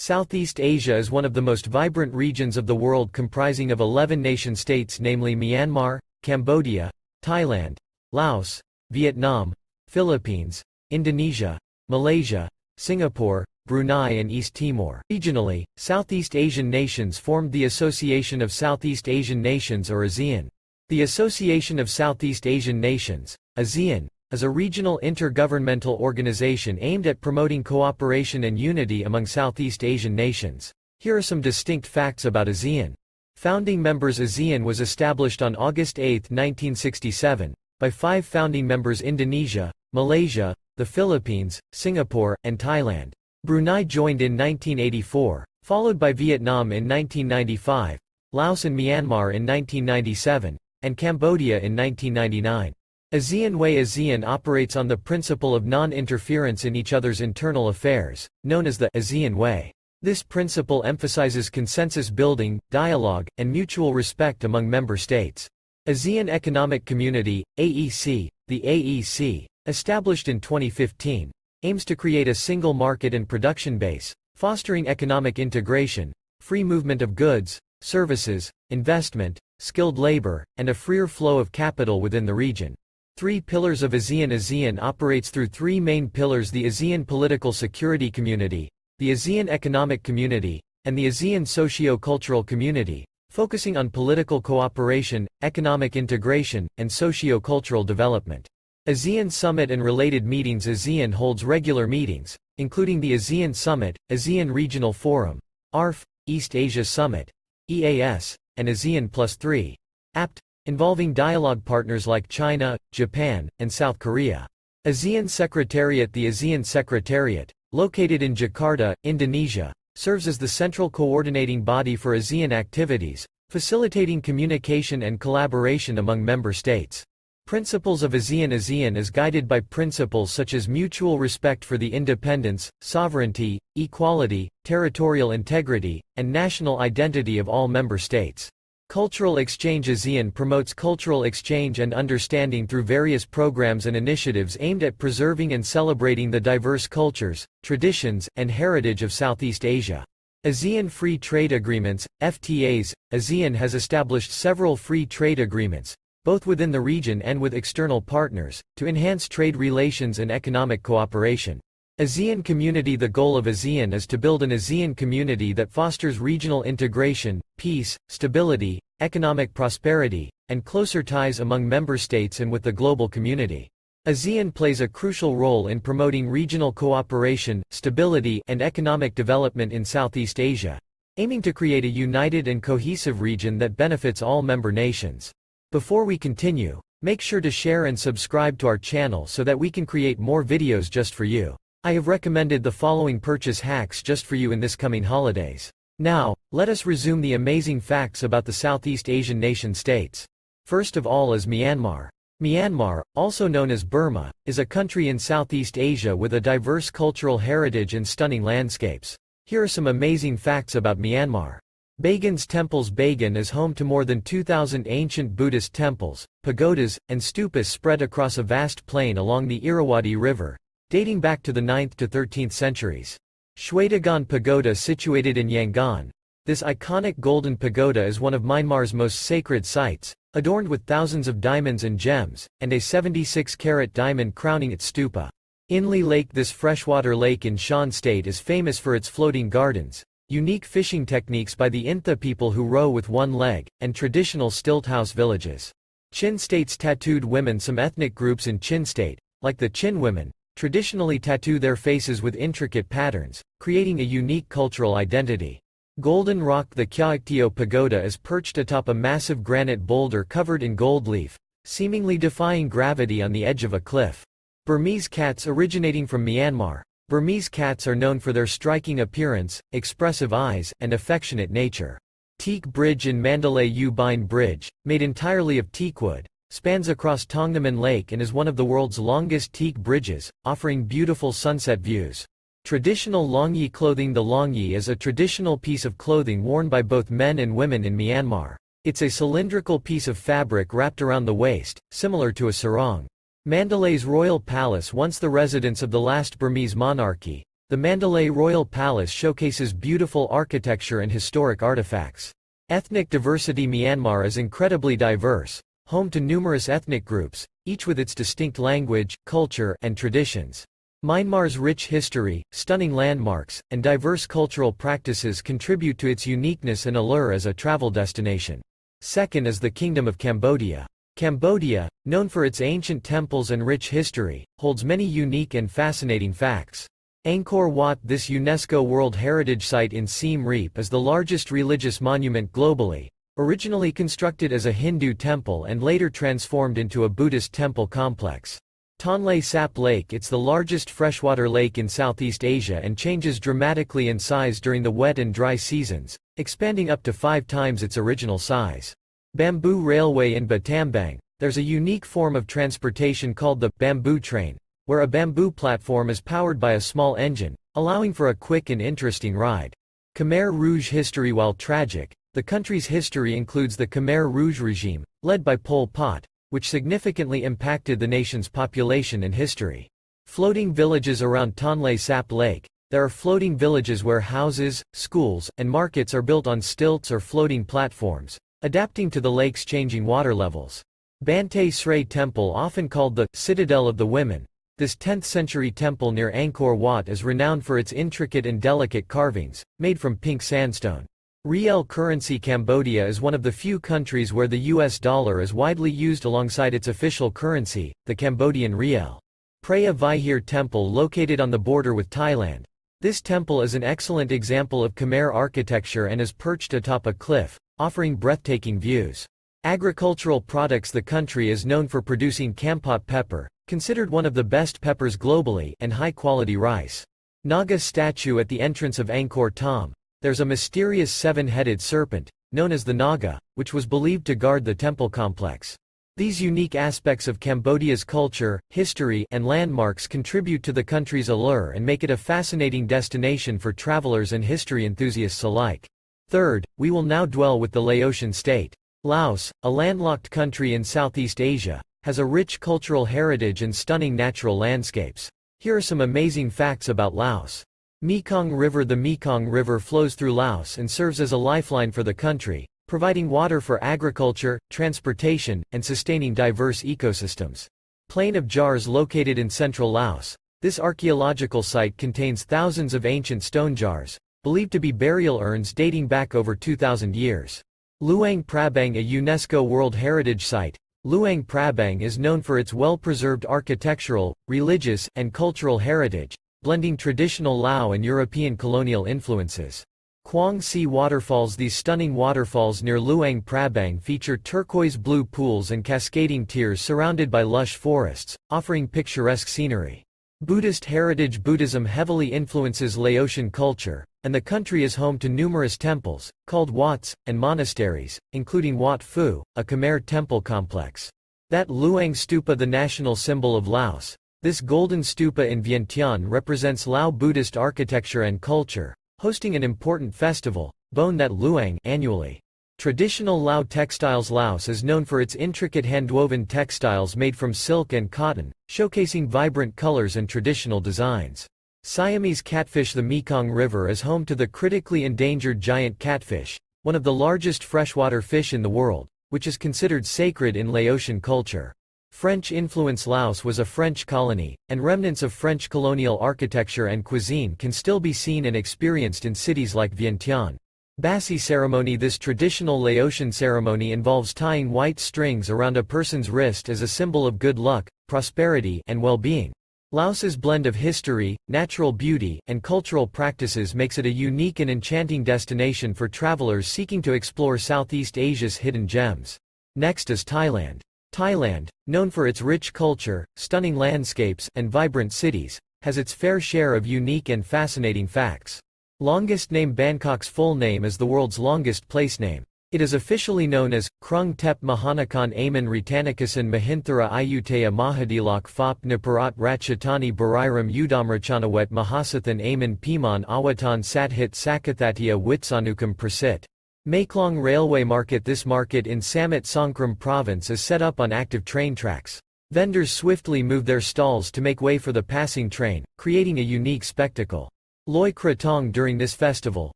Southeast Asia is one of the most vibrant regions of the world comprising of 11 nation-states namely Myanmar, Cambodia, Thailand, Laos, Vietnam, Philippines, Indonesia, Malaysia, Singapore, Brunei and East Timor. Regionally, Southeast Asian nations formed the Association of Southeast Asian Nations or ASEAN. The Association of Southeast Asian Nations, ASEAN, is a regional intergovernmental organization aimed at promoting cooperation and unity among Southeast Asian nations. Here are some distinct facts about ASEAN. Founding members ASEAN was established on August 8, 1967, by five founding members Indonesia, Malaysia, the Philippines, Singapore, and Thailand. Brunei joined in 1984, followed by Vietnam in 1995, Laos and Myanmar in 1997, and Cambodia in 1999. ASEAN Way ASEAN operates on the principle of non-interference in each other's internal affairs, known as the ASEAN Way. This principle emphasizes consensus building, dialogue, and mutual respect among member states. ASEAN Economic Community, AEC, the AEC, established in 2015, aims to create a single market and production base, fostering economic integration, free movement of goods, services, investment, skilled labor, and a freer flow of capital within the region. Three pillars of ASEAN ASEAN operates through three main pillars the ASEAN Political Security Community, the ASEAN Economic Community, and the ASEAN Socio-Cultural Community, focusing on political cooperation, economic integration, and socio-cultural development. ASEAN Summit and related meetings ASEAN holds regular meetings, including the ASEAN Summit, ASEAN Regional Forum, ARF, East Asia Summit, EAS, and ASEAN Plus 3, APT, involving dialogue partners like China, Japan, and South Korea. ASEAN Secretariat The ASEAN Secretariat, located in Jakarta, Indonesia, serves as the central coordinating body for ASEAN activities, facilitating communication and collaboration among member states. Principles of ASEAN ASEAN is guided by principles such as mutual respect for the independence, sovereignty, equality, territorial integrity, and national identity of all member states. Cultural Exchange ASEAN promotes cultural exchange and understanding through various programs and initiatives aimed at preserving and celebrating the diverse cultures, traditions, and heritage of Southeast Asia. ASEAN Free Trade Agreements, FTAs, ASEAN has established several free trade agreements, both within the region and with external partners, to enhance trade relations and economic cooperation. ASEAN Community The goal of ASEAN is to build an ASEAN community that fosters regional integration, peace, stability, economic prosperity, and closer ties among member states and with the global community. ASEAN plays a crucial role in promoting regional cooperation, stability, and economic development in Southeast Asia, aiming to create a united and cohesive region that benefits all member nations. Before we continue, make sure to share and subscribe to our channel so that we can create more videos just for you. I have recommended the following purchase hacks just for you in this coming holidays. Now, let us resume the amazing facts about the Southeast Asian nation states. First of all is Myanmar. Myanmar, also known as Burma, is a country in Southeast Asia with a diverse cultural heritage and stunning landscapes. Here are some amazing facts about Myanmar. Bagan's temples Bagan is home to more than 2,000 ancient Buddhist temples, pagodas, and stupas spread across a vast plain along the Irrawaddy River, dating back to the 9th to 13th centuries. Shwedagon Pagoda situated in Yangon. This iconic golden pagoda is one of Myanmar's most sacred sites, adorned with thousands of diamonds and gems, and a 76-carat diamond crowning its stupa. Inle Lake This freshwater lake in Shan State is famous for its floating gardens, unique fishing techniques by the Intha people who row with one leg, and traditional stilthouse villages. Chin State's tattooed women Some ethnic groups in Chin State, like the Chin women, traditionally tattoo their faces with intricate patterns, creating a unique cultural identity. Golden Rock The Kyaiktiyo Pagoda is perched atop a massive granite boulder covered in gold leaf, seemingly defying gravity on the edge of a cliff. Burmese cats originating from Myanmar, Burmese cats are known for their striking appearance, expressive eyes, and affectionate nature. Teak Bridge in Mandalay U Bein Bridge, made entirely of teakwood, spans across Taungthaman Lake and is one of the world's longest teak bridges, offering beautiful sunset views. Traditional Longyi clothing The Longyi is a traditional piece of clothing worn by both men and women in Myanmar. It's a cylindrical piece of fabric wrapped around the waist, similar to a sarong. Mandalay's royal palace once the residence of the last Burmese monarchy, The Mandalay Royal Palace showcases beautiful architecture and historic artifacts. Ethnic diversity Myanmar is incredibly diverse, home to numerous ethnic groups, each with its distinct language, culture, and traditions. Myanmar's rich history, stunning landmarks, and diverse cultural practices contribute to its uniqueness and allure as a travel destination. Second is the Kingdom of Cambodia. Cambodia, known for its ancient temples and rich history, holds many unique and fascinating facts. Angkor Wat This UNESCO World Heritage Site in Siem Reap is the largest religious monument globally, originally constructed as a Hindu temple and later transformed into a Buddhist temple complex. Tonle Sap Lake It's the largest freshwater lake in Southeast Asia and changes dramatically in size during the wet and dry seasons, expanding up to five times its original size. Bamboo Railway in Battambang, there's a unique form of transportation called the bamboo train, where a bamboo platform is powered by a small engine, allowing for a quick and interesting ride. Khmer Rouge history While tragic, the country's history includes the Khmer Rouge regime, led by Pol Pot, which significantly impacted the nation's population and history. Floating villages around Tonle Sap Lake. There are floating villages where houses, schools, and markets are built on stilts or floating platforms, adapting to the lake's changing water levels. Banteay Srei Temple often called the Citadel of the Women, this 10th-century temple near Angkor Wat is renowned for its intricate and delicate carvings, made from pink sandstone. Riel currency Cambodia is one of the few countries where the US dollar is widely used alongside its official currency, the Cambodian riel. Preah Vihear Temple located on the border with Thailand. This temple is an excellent example of Khmer architecture and is perched atop a cliff, offering breathtaking views. Agricultural products The country is known for producing kampot pepper, considered one of the best peppers globally, and high-quality rice. Naga statue at the entrance of Angkor Thom, there's a mysterious seven-headed serpent, known as the Naga, which was believed to guard the temple complex. These unique aspects of Cambodia's culture, history, and landmarks contribute to the country's allure and make it a fascinating destination for travelers and history enthusiasts alike. Third, we will now dwell with the Laotian state. Laos, a landlocked country in Southeast Asia, has a rich cultural heritage and stunning natural landscapes. Here are some amazing facts about Laos. Mekong River The Mekong River flows through Laos and serves as a lifeline for the country, providing water for agriculture, transportation, and sustaining diverse ecosystems. Plain of Jars located in central Laos. This archaeological site contains thousands of ancient stone jars, believed to be burial urns dating back over 2,000 years. Luang Prabang a UNESCO World Heritage Site, Luang Prabang is known for its well-preserved architectural, religious, and cultural heritage, blending traditional Lao and European colonial influences. Kuang Si waterfalls These stunning waterfalls near Luang Prabang feature turquoise blue pools and cascading tiers surrounded by lush forests, offering picturesque scenery. Buddhist heritage Buddhism heavily influences Laotian culture, and the country is home to numerous temples, called Wats, and monasteries, including Wat Phu, a Khmer temple complex. That Luang Stupa the national symbol of Laos, this golden stupa in Vientiane represents Lao Buddhist architecture and culture, hosting an important festival, Boun That Luang annually. Traditional Lao textiles Laos is known for its intricate handwoven textiles made from silk and cotton, showcasing vibrant colors and traditional designs. Siamese catfish The Mekong River is home to the critically endangered giant catfish, one of the largest freshwater fish in the world, which is considered sacred in Laotian culture. French influence Laos was a French colony, and remnants of French colonial architecture and cuisine can still be seen and experienced in cities like Vientiane. Baci ceremony This traditional Laotian ceremony involves tying white strings around a person's wrist as a symbol of good luck, prosperity, and well-being. Laos's blend of history, natural beauty, and cultural practices makes it a unique and enchanting destination for travelers seeking to explore Southeast Asia's hidden gems. Next is Thailand. Thailand, known for its rich culture, stunning landscapes, and vibrant cities, has its fair share of unique and fascinating facts. Longest name Bangkok's full name is the world's longest place name. It is officially known as, Krung Tep Mahanakan Aman Ratanikasan Mahinthara Ayutthaya Mahadilak Fop Niparat Ratchatani Bariram Udamrachanawet Mahasathan Aman Piman Awatan Sathit Sakathatia Witsanukam Prasit. Maeklong Railway Market This market in Samut Songkhram province is set up on active train tracks. Vendors swiftly move their stalls to make way for the passing train, creating a unique spectacle. Loi Krathong during this festival,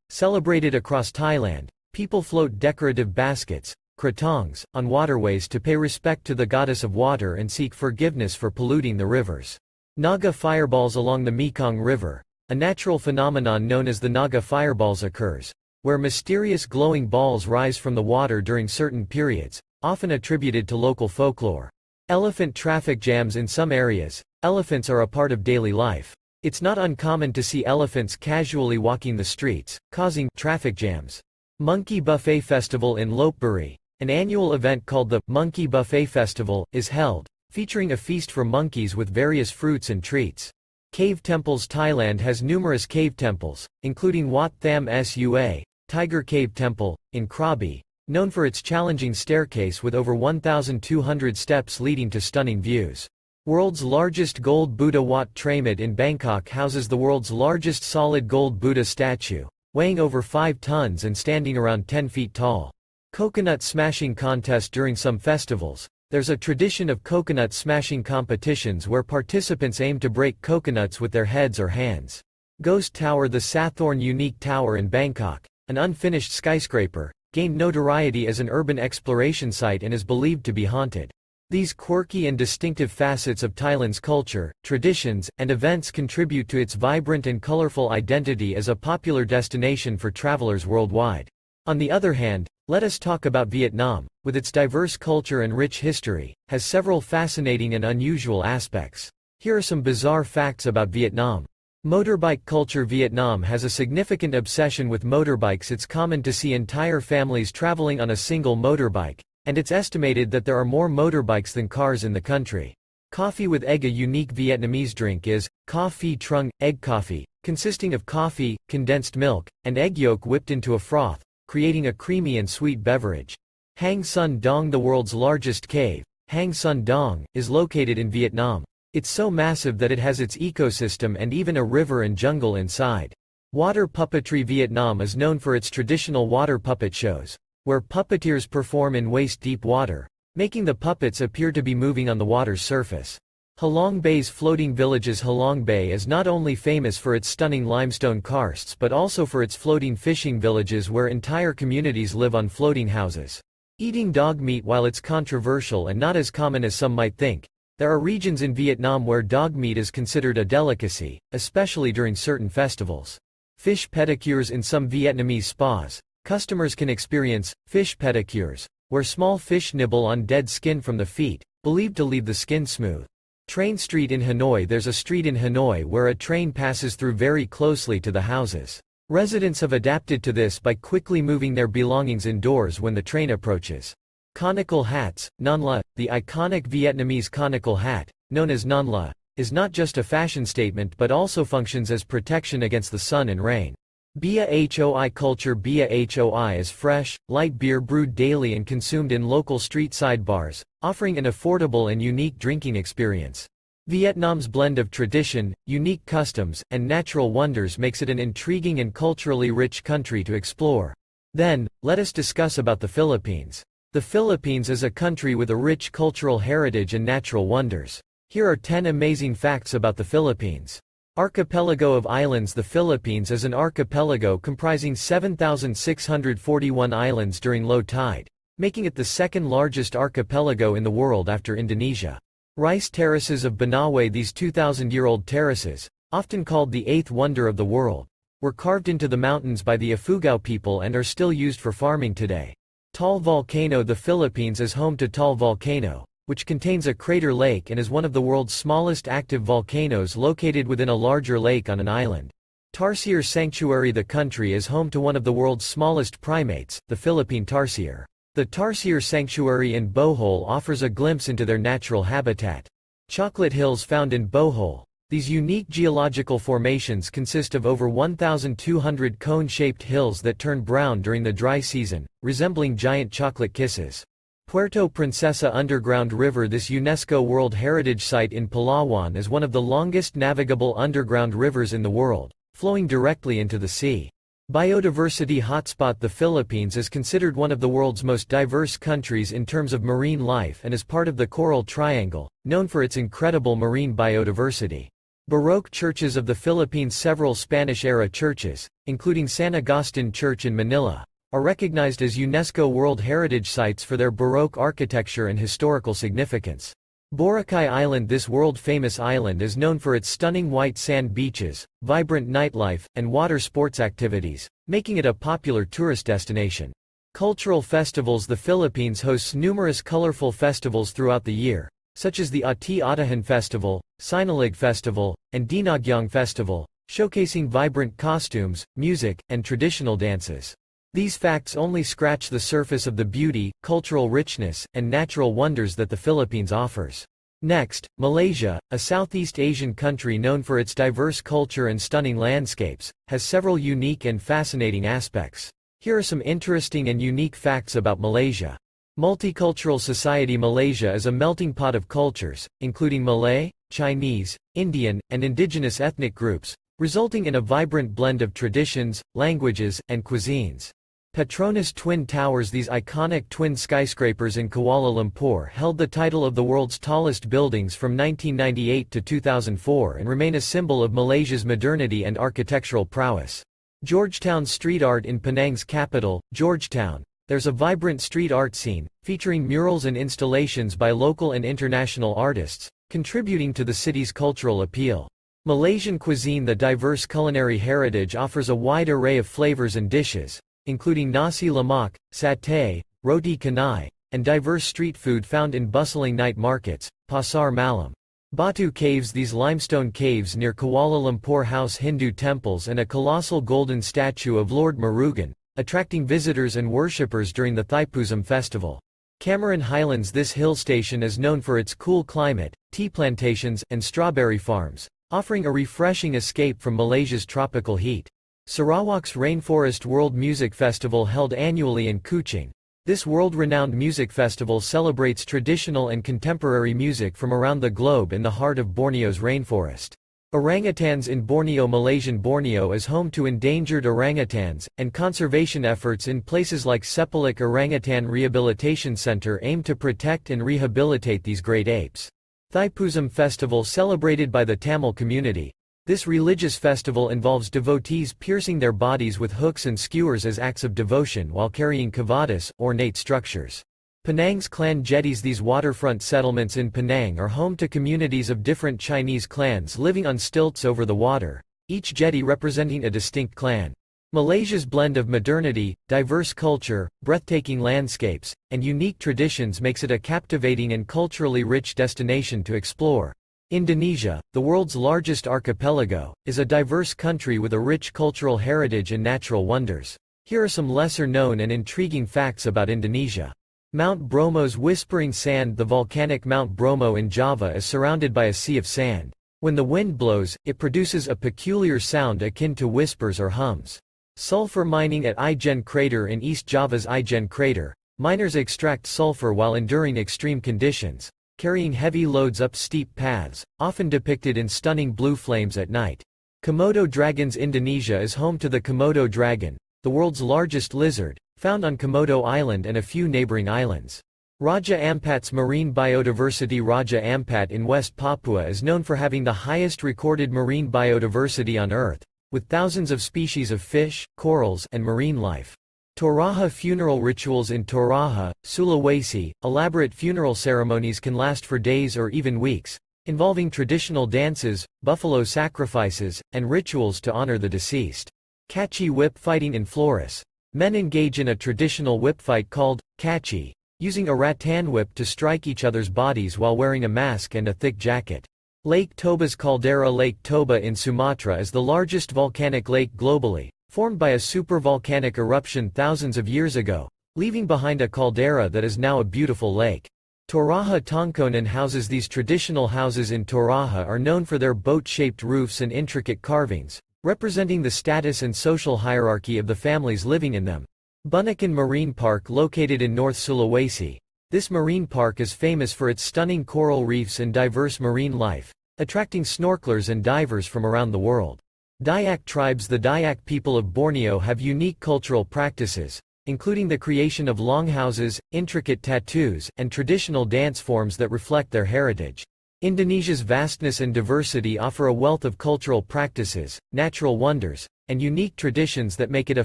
celebrated across Thailand, people float decorative baskets, krathongs, on waterways to pay respect to the goddess of water and seek forgiveness for polluting the rivers. Naga fireballs along the Mekong River, a natural phenomenon known as the Naga fireballs occurs, where mysterious glowing balls rise from the water during certain periods, often attributed to local folklore. Elephant traffic jams in some areas, elephants are a part of daily life. It's not uncommon to see elephants casually walking the streets, causing traffic jams. Monkey Buffet Festival in Lopburi, an annual event called the Monkey Buffet Festival, is held, featuring a feast for monkeys with various fruits and treats. Cave temples Thailand has numerous cave temples, including Wat Tham Sua, Tiger Cave Temple, in Krabi, known for its challenging staircase with over 1,200 steps leading to stunning views. World's largest gold Buddha Wat Traimit in Bangkok houses the world's largest solid gold Buddha statue, weighing over 5 tons and standing around 10 feet tall. Coconut smashing contest during some festivals, there's a tradition of coconut smashing competitions where participants aim to break coconuts with their heads or hands. Ghost Tower The Sathorn Unique Tower in Bangkok, an unfinished skyscraper, gained notoriety as an urban exploration site and is believed to be haunted. These quirky and distinctive facets of Thailand's culture, traditions, and events contribute to its vibrant and colorful identity as a popular destination for travelers worldwide. On the other hand, let us talk about Vietnam, with its diverse culture and rich history, has several fascinating and unusual aspects. Here are some bizarre facts about Vietnam. Motorbike culture Vietnam has a significant obsession with motorbikes it's common to see entire families traveling on a single motorbike, and it's estimated that there are more motorbikes than cars in the country. Coffee with egg A unique Vietnamese drink is, coffee trung, egg coffee, consisting of coffee, condensed milk, and egg yolk whipped into a froth, creating a creamy and sweet beverage. Hang Son Doong The world's largest cave, Hang Son Doong, is located in Vietnam. It's so massive that it has its ecosystem and even a river and jungle inside. Water puppetry Vietnam is known for its traditional water puppet shows, where puppeteers perform in waist-deep water, making the puppets appear to be moving on the water's surface. Halong Bay's floating villages Halong Bay is not only famous for its stunning limestone karsts but also for its floating fishing villages where entire communities live on floating houses. Eating dog meat While it's controversial and not as common as some might think, there are regions in Vietnam where dog meat is considered a delicacy, especially during certain festivals. Fish pedicures In some Vietnamese spas, customers can experience fish pedicures, where small fish nibble on dead skin from the feet, believed to leave the skin smooth. Train Street in Hanoi There's a street in Hanoi where a train passes through very closely to the houses. Residents have adapted to this by quickly moving their belongings indoors when the train approaches. Conical hats, non la, the iconic Vietnamese conical hat, known as non la, is not just a fashion statement but also functions as protection against the sun and rain. Bia Hoi culture Bia Hoi is fresh, light beer brewed daily and consumed in local street-side bars, offering an affordable and unique drinking experience. Vietnam's blend of tradition, unique customs, and natural wonders makes it an intriguing and culturally rich country to explore. Then, let us discuss about the Philippines. The Philippines is a country with a rich cultural heritage and natural wonders. Here are 10 amazing facts about the Philippines. Archipelago of Islands The Philippines is an archipelago comprising 7,641 islands during low tide, making it the second largest archipelago in the world after Indonesia. Rice terraces of Banaue These 2,000-year-old terraces, often called the eighth wonder of the world, were carved into the mountains by the Ifugao people and are still used for farming today. Taal Volcano The Philippines is home to Taal Volcano, which contains a crater lake and is one of the world's smallest active volcanoes located within a larger lake on an island. Tarsier Sanctuary The country is home to one of the world's smallest primates, the Philippine tarsier. The Tarsier Sanctuary in Bohol offers a glimpse into their natural habitat. Chocolate Hills found in Bohol. These unique geological formations consist of over 1,200 cone-shaped hills that turn brown during the dry season, resembling giant chocolate kisses. Puerto Princesa Underground River This UNESCO World Heritage Site in Palawan is one of the longest navigable underground rivers in the world, flowing directly into the sea. Biodiversity Hotspot The Philippines is considered one of the world's most diverse countries in terms of marine life and is part of the Coral Triangle, known for its incredible marine biodiversity. Baroque churches of the Philippines Several Spanish-era churches, including San Agustin Church in Manila, are recognized as UNESCO World Heritage Sites for their Baroque architecture and historical significance. Boracay Island This world-famous island is known for its stunning white sand beaches, vibrant nightlife, and water sports activities, making it a popular tourist destination. Cultural festivals The Philippines hosts numerous colorful festivals throughout the year, such as the Ati Atihan Festival, Sinulog Festival, and Dinagyang Festival, showcasing vibrant costumes, music, and traditional dances. These facts only scratch the surface of the beauty, cultural richness, and natural wonders that the Philippines offers. Next, Malaysia, a Southeast Asian country known for its diverse culture and stunning landscapes, has several unique and fascinating aspects. Here are some interesting and unique facts about Malaysia. Multicultural Society Malaysia is a melting pot of cultures, including Malay, Chinese, Indian, and indigenous ethnic groups, resulting in a vibrant blend of traditions, languages, and cuisines. Petronas Twin Towers These iconic twin skyscrapers in Kuala Lumpur held the title of the world's tallest buildings from 1998 to 2004 and remain a symbol of Malaysia's modernity and architectural prowess. Georgetown Street Art in Penang's capital, Georgetown. There's a vibrant street art scene, featuring murals and installations by local and international artists, contributing to the city's cultural appeal. Malaysian cuisine The diverse culinary heritage offers a wide array of flavors and dishes, including nasi lemak, satay, roti canai, and diverse street food found in bustling night markets, Pasar Malam. Batu Caves These limestone caves near Kuala Lumpur house Hindu temples and a colossal golden statue of Lord Murugan, attracting visitors and worshippers during the Thaipusam festival. Cameron Highlands This hill station is known for its cool climate, tea plantations, and strawberry farms, offering a refreshing escape from Malaysia's tropical heat. Sarawak's Rainforest World Music Festival held annually in Kuching. This world-renowned music festival celebrates traditional and contemporary music from around the globe in the heart of Borneo's rainforest. Orangutans in Borneo Malaysian Borneo is home to endangered orangutans, and conservation efforts in places like Sepilok Orangutan Rehabilitation Center aim to protect and rehabilitate these great apes. Thaipusam Festival celebrated by the Tamil community, this religious festival involves devotees piercing their bodies with hooks and skewers as acts of devotion while carrying kavadis, ornate structures. Penang's clan jetties These waterfront settlements in Penang are home to communities of different Chinese clans living on stilts over the water, each jetty representing a distinct clan. Malaysia's blend of modernity, diverse culture, breathtaking landscapes, and unique traditions makes it a captivating and culturally rich destination to explore. Indonesia, the world's largest archipelago, is a diverse country with a rich cultural heritage and natural wonders. Here are some lesser-known and intriguing facts about Indonesia. Mount Bromo's Whispering Sand The volcanic Mount Bromo in Java is surrounded by a sea of sand. When the wind blows, it produces a peculiar sound akin to whispers or hums. Sulfur mining at Ijen crater in East Java's Ijen crater. Miners extract sulfur while enduring extreme conditions carrying heavy loads up steep paths, often depicted in stunning blue flames at night. Komodo dragons Indonesia is home to the Komodo dragon, the world's largest lizard, found on Komodo Island and a few neighboring islands. Raja Ampat's marine biodiversity Raja Ampat in West Papua is known for having the highest recorded marine biodiversity on Earth, with thousands of species of fish, corals, and marine life. Toraja funeral rituals in Toraja, Sulawesi, elaborate funeral ceremonies can last for days or even weeks, involving traditional dances, buffalo sacrifices, and rituals to honor the deceased. Caci whip fighting in Flores. Men engage in a traditional whip fight called, caci, using a rattan whip to strike each other's bodies while wearing a mask and a thick jacket. Lake Toba's caldera Lake Toba in Sumatra is the largest volcanic lake globally, formed by a supervolcanic eruption thousands of years ago, leaving behind a caldera that is now a beautiful lake. Toraja Tongkonan houses These traditional houses in Toraja are known for their boat-shaped roofs and intricate carvings, representing the status and social hierarchy of the families living in them. Bunaken Marine Park located in North Sulawesi. This marine park is famous for its stunning coral reefs and diverse marine life, attracting snorkelers and divers from around the world. Dayak tribes The Dayak people of Borneo have unique cultural practices, including the creation of longhouses, intricate tattoos, and traditional dance forms that reflect their heritage. Indonesia's vastness and diversity offer a wealth of cultural practices, natural wonders, and unique traditions that make it a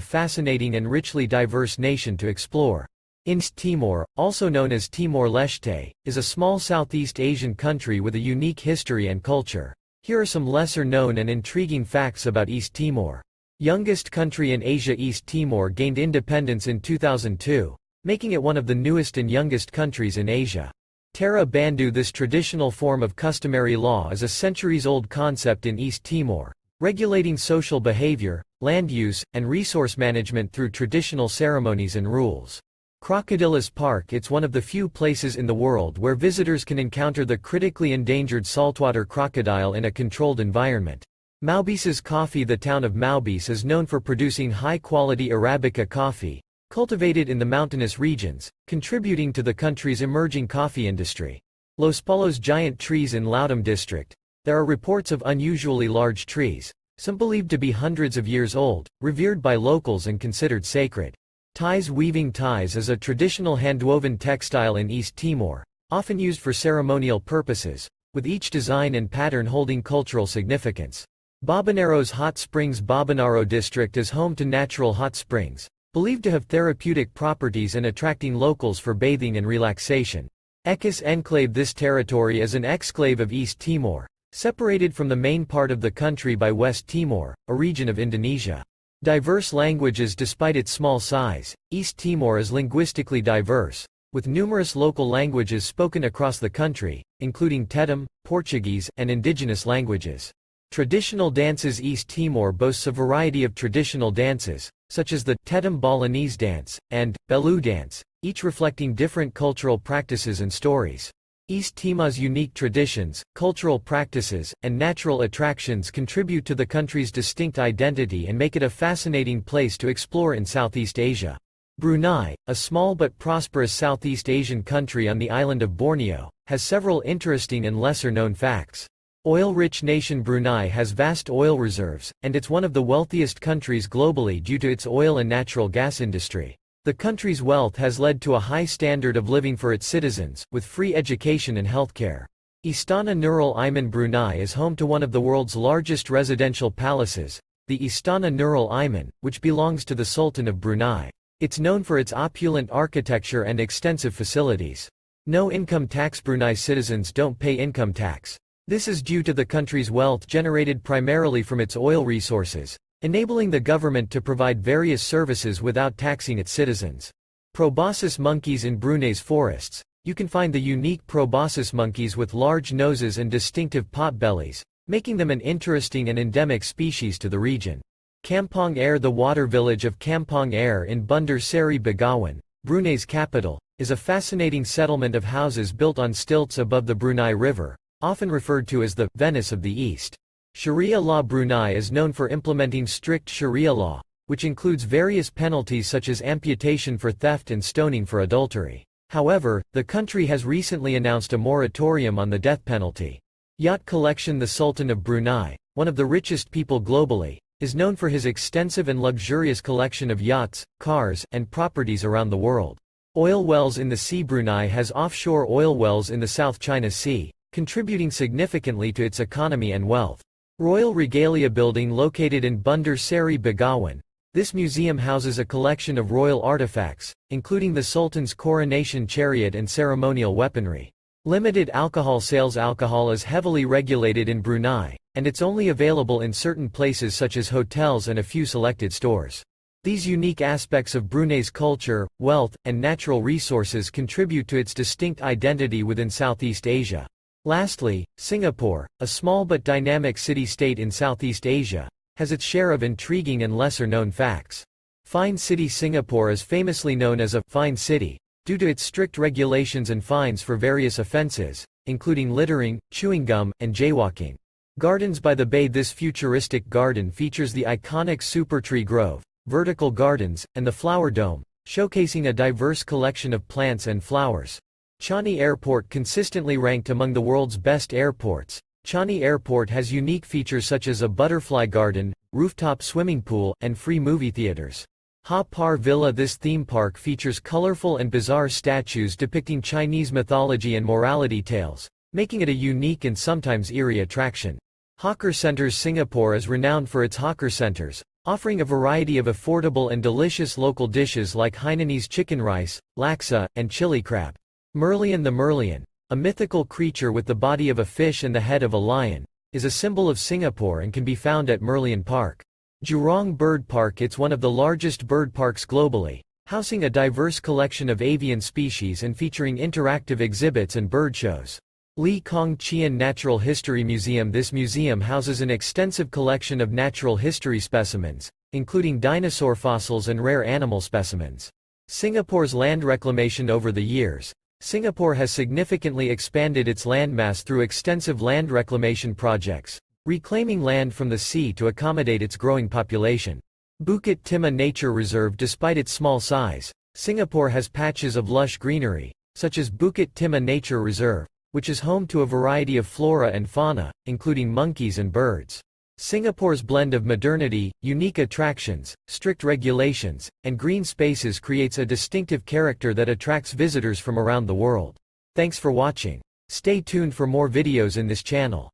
fascinating and richly diverse nation to explore. East Timor, also known as Timor-Leste, is a small Southeast Asian country with a unique history and culture. Here are some lesser-known and intriguing facts about East Timor. Youngest country in Asia East Timor gained independence in 2002, making it one of the newest and youngest countries in Asia. Tara Bandu This traditional form of customary law is a centuries-old concept in East Timor, regulating social behavior, land use, and resource management through traditional ceremonies and rules. Crocodilos Park It's one of the few places in the world where visitors can encounter the critically endangered saltwater crocodile in a controlled environment. Maubisse Coffee The town of Maubisse is known for producing high-quality Arabica coffee, cultivated in the mountainous regions, contributing to the country's emerging coffee industry. Los Palos Giant Trees in Lautém District. There are reports of unusually large trees, some believed to be hundreds of years old, revered by locals and considered sacred. Tais Weaving tais is a traditional handwoven textile in East Timor, often used for ceremonial purposes, with each design and pattern holding cultural significance. Bobonaro's Hot Springs Babanero district is home to natural hot springs, believed to have therapeutic properties and attracting locals for bathing and relaxation. Ekis Enclave This territory is an exclave of East Timor, separated from the main part of the country by West Timor, a region of Indonesia. Diverse languages Despite its small size, East Timor is linguistically diverse, with numerous local languages spoken across the country, including Tetum, Portuguese, and indigenous languages. Traditional dances East Timor boasts a variety of traditional dances, such as the Tetum Balinese dance, and Belu dance, each reflecting different cultural practices and stories. East Timor's unique traditions, cultural practices, and natural attractions contribute to the country's distinct identity and make it a fascinating place to explore in Southeast Asia. Brunei, a small but prosperous Southeast Asian country on the island of Borneo, has several interesting and lesser-known facts. Oil-rich nation Brunei has vast oil reserves, and it's one of the wealthiest countries globally due to its oil and natural gas industry. The country's wealth has led to a high standard of living for its citizens, with free education and healthcare. Istana Nurul Iman Brunei is home to one of the world's largest residential palaces, the Istana Nurul Iman, which belongs to the Sultan of Brunei. It's known for its opulent architecture and extensive facilities. No income tax Brunei citizens don't pay income tax. This is due to the country's wealth generated primarily from its oil resources, enabling the government to provide various services without taxing its citizens. Proboscis monkeys in Brunei's forests. You can find the unique proboscis monkeys with large noses and distinctive pot bellies, making them an interesting and endemic species to the region. Kampong Air The water village of Kampong Air in Bandar Seri Begawan, Brunei's capital, is a fascinating settlement of houses built on stilts above the Brunei River, often referred to as the Venice of the East. Sharia law Brunei is known for implementing strict Sharia law, which includes various penalties such as amputation for theft and stoning for adultery. However, the country has recently announced a moratorium on the death penalty. Yacht Collection The Sultan of Brunei, one of the richest people globally, is known for his extensive and luxurious collection of yachts, cars, and properties around the world. Oil wells in the sea Brunei has offshore oil wells in the South China Sea, contributing significantly to its economy and wealth. Royal Regalia Building located in Bandar Seri Begawan. This museum houses a collection of royal artifacts, including the Sultan's coronation chariot and ceremonial weaponry. Limited alcohol sales Alcohol is heavily regulated in Brunei, and it's only available in certain places such as hotels and a few selected stores. These unique aspects of Brunei's culture, wealth, and natural resources contribute to its distinct identity within Southeast Asia. Lastly, Singapore, a small but dynamic city-state in Southeast Asia, has its share of intriguing and lesser-known facts. Fine City Singapore is famously known as a «fine city», due to its strict regulations and fines for various offenses, including littering, chewing gum, and jaywalking. Gardens by the Bay This futuristic garden features the iconic Supertree Grove, vertical gardens, and the Flower Dome, showcasing a diverse collection of plants and flowers. Changi Airport consistently ranked among the world's best airports. Changi Airport has unique features such as a butterfly garden, rooftop swimming pool, and free movie theaters. Haw Par Villa This theme park features colorful and bizarre statues depicting Chinese mythology and morality tales, making it a unique and sometimes eerie attraction. Hawker Centres Singapore is renowned for its hawker centres, offering a variety of affordable and delicious local dishes like Hainanese chicken rice, laksa, and chili crab. Merlion the Merlion, a mythical creature with the body of a fish and the head of a lion, is a symbol of Singapore and can be found at Merlion Park. Jurong Bird Park It's one of the largest bird parks globally, housing a diverse collection of avian species and featuring interactive exhibits and bird shows. Lee Kong Chian Natural History Museum This museum houses an extensive collection of natural history specimens, including dinosaur fossils and rare animal specimens. Singapore's land reclamation Over the years, Singapore has significantly expanded its landmass through extensive land reclamation projects, reclaiming land from the sea to accommodate its growing population. Bukit Timah Nature Reserve Despite its small size, Singapore has patches of lush greenery, such as Bukit Timah Nature Reserve, which is home to a variety of flora and fauna, including monkeys and birds. Singapore's blend of modernity, unique attractions, strict regulations, and green spaces creates a distinctive character that attracts visitors from around the world. Thanks for watching. Stay tuned for more videos in this channel.